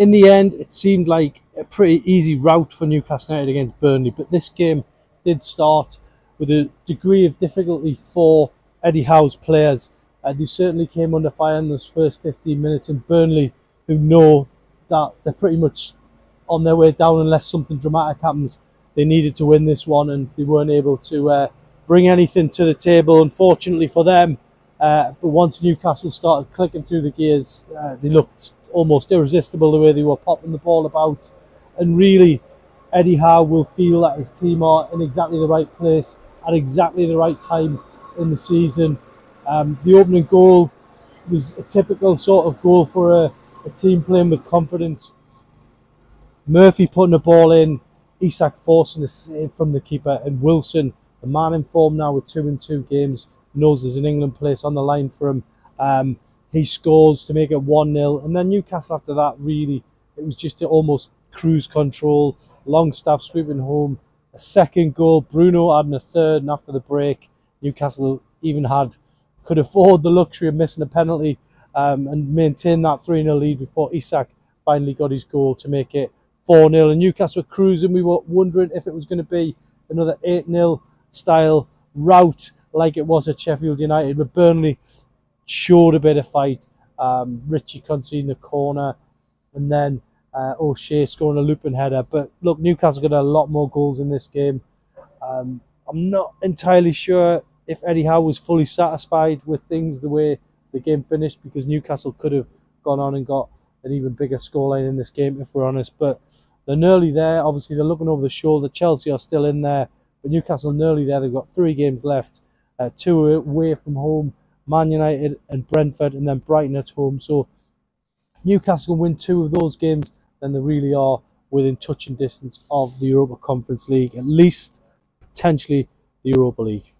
in the end, it seemed like a pretty easy rout for Newcastle United against Burnley. But this game did start with a degree of difficulty for Eddie Howe's players. Uh, they certainly came under fire in those first 15 minutes, and Burnley, who know that they're pretty much on their way down unless something dramatic happens, they needed to win this one, and they weren't able to uh, bring anything to the table, unfortunately for them. Uh, but once Newcastle started clicking through the gears, uh, they looked almost irresistible the way they were popping the ball about. And really, Eddie Howe will feel that his team are in exactly the right place at exactly the right time in the season. Um, the opening goal was a typical sort of goal for a, a team playing with confidence. Murphy putting the ball in, Isak forcing a save from the keeper, and Wilson, the man in form now with two and two games, knows there's an England place on the line for him. Um, he scores to make it 1 0. And then Newcastle, after that, really, it was just almost cruise control. Longstaff sweeping home. A second goal. Bruno adding a third. And after the break, Newcastle even had, could afford the luxury of missing a penalty um, and maintain that 3 0 lead before Isak finally got his goal to make it 4 0. And Newcastle cruising. We were wondering if it was going to be another 8 0 style rout like it was at Sheffield United. But Burnley showed a bit of fight. Um, Richie conceding the corner, and then uh, O'Shea scoring a looping header. But look, Newcastle got a lot more goals in this game. Um, I'm not entirely sure if Eddie Howe was fully satisfied with things the way the game finished because Newcastle could have gone on and got an even bigger scoreline in this game, if we're honest. But they're nearly there. Obviously, they're looking over the shoulder. Chelsea are still in there, but Newcastle nearly there. They've got three games left, uh, two away from home, Man United and Brentford, and then Brighton at home. So Newcastle can win two of those games, then they really are within touching distance of the Europa Conference League, at least potentially the Europa League.